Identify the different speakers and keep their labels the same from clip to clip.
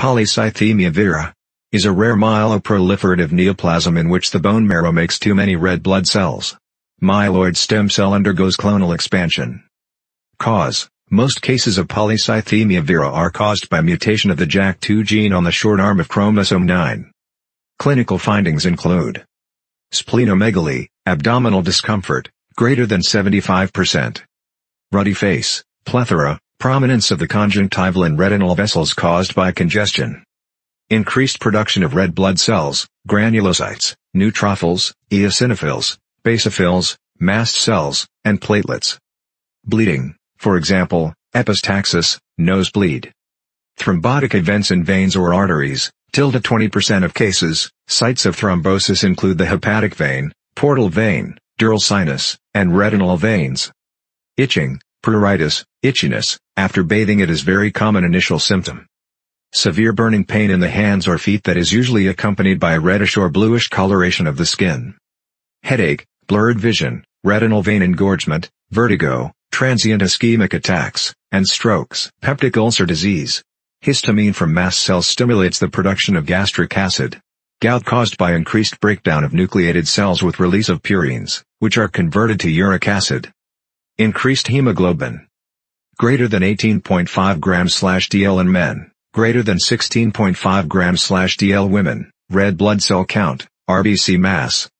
Speaker 1: Polycythemia vera is a rare myeloproliferative neoplasm in which the bone marrow makes too many red blood cells. Myeloid stem cell undergoes clonal expansion. Cause Most cases of polycythemia vera are caused by mutation of the JAK2 gene on the short arm of chromosome 9. Clinical findings include splenomegaly, abdominal discomfort, greater than 75%. Ruddy face, plethora, Prominence of the conjunctival and retinal vessels caused by congestion. Increased production of red blood cells, granulocytes, neutrophils, eosinophils, basophils, mast cells, and platelets. Bleeding, for example, epistaxis, nosebleed. Thrombotic events in veins or arteries, tilde 20% of cases, sites of thrombosis include the hepatic vein, portal vein, dural sinus, and retinal veins. Itching, pruritus, itchiness, after bathing it is very common initial symptom. Severe burning pain in the hands or feet that is usually accompanied by a reddish or bluish coloration of the skin. Headache, blurred vision, retinal vein engorgement, vertigo, transient ischemic attacks, and strokes. Peptic ulcer disease. Histamine from mast cells stimulates the production of gastric acid. Gout caused by increased breakdown of nucleated cells with release of purines, which are converted to uric acid. Increased hemoglobin. Greater than 18.5 grams slash DL in men, greater than 16.5 grams slash DL women, red blood cell count, RBC mass.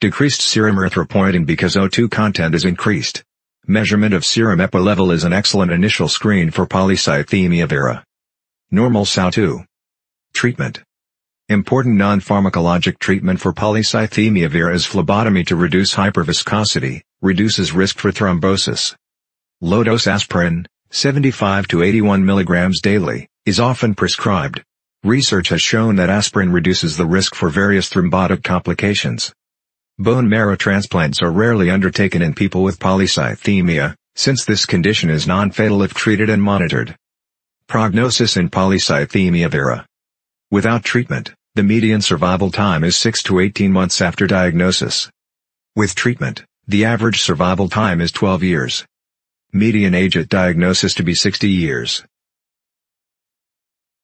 Speaker 1: Decreased serum erythropoietin because O2 content is increased. Measurement of serum EPO level is an excellent initial screen for polycythemia vera. Normal SAO2. Treatment. Important non-pharmacologic treatment for polycythemia vera is phlebotomy to reduce hyperviscosity, reduces risk for thrombosis. Low-dose aspirin, 75 to 81 mg daily, is often prescribed. Research has shown that aspirin reduces the risk for various thrombotic complications. Bone marrow transplants are rarely undertaken in people with polycythemia, since this condition is non-fatal if treated and monitored. Prognosis in polycythemia vera. Without treatment, the median survival time is 6 to 18 months after diagnosis. With treatment, the average survival time is 12 years. Median age at diagnosis to be 60 years.